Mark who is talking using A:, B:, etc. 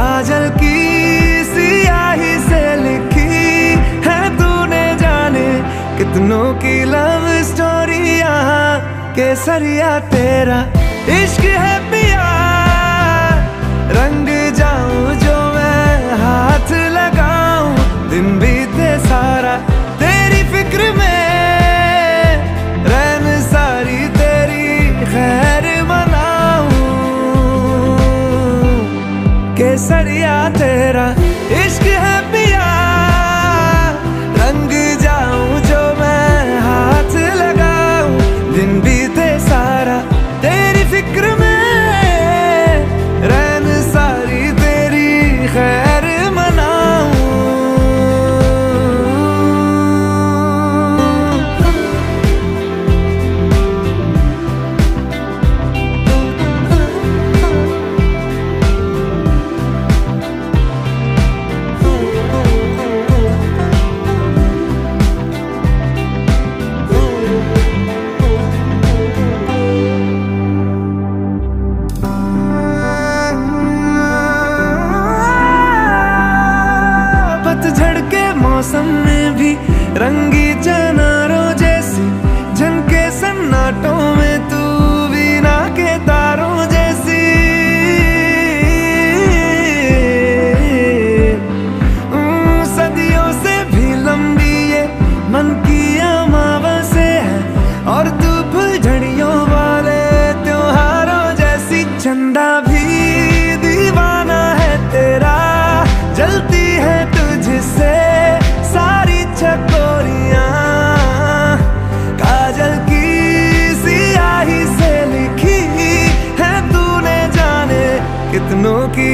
A: काजल की सियाही से लिखी है तूने जाने कितनों की लव स्टोरी यहाँ केसरिया तेरा इश्क है पिया। रंग जाऊँ जो मैं हाथ लगाऊँ, दिन बीते केसरिया तेरा इश्क है मौसम में भी रंगी दोनों की